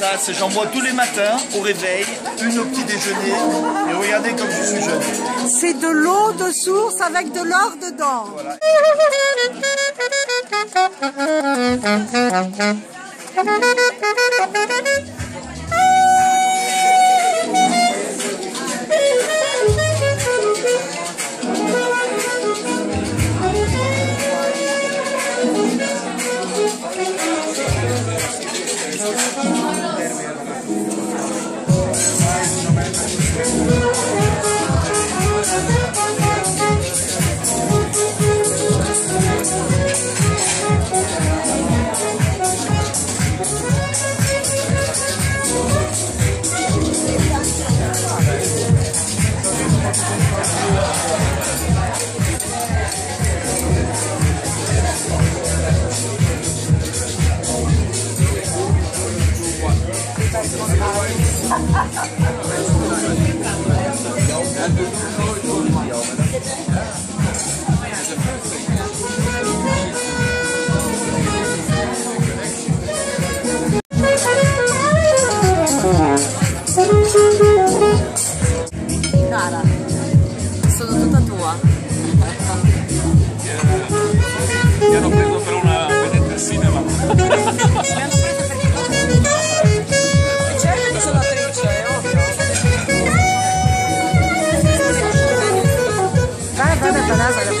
Ça, c'est j'en bois tous les matins au réveil, une au petit déjeuner. Et regardez comme je suis jeune. C'est de l'eau de source avec de l'or dedans. Cara, sono tutta tua. Mi hanno preso per una vedetta al cinema. かこれ。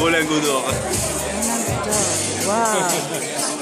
Un gros lingot d'or. Wow.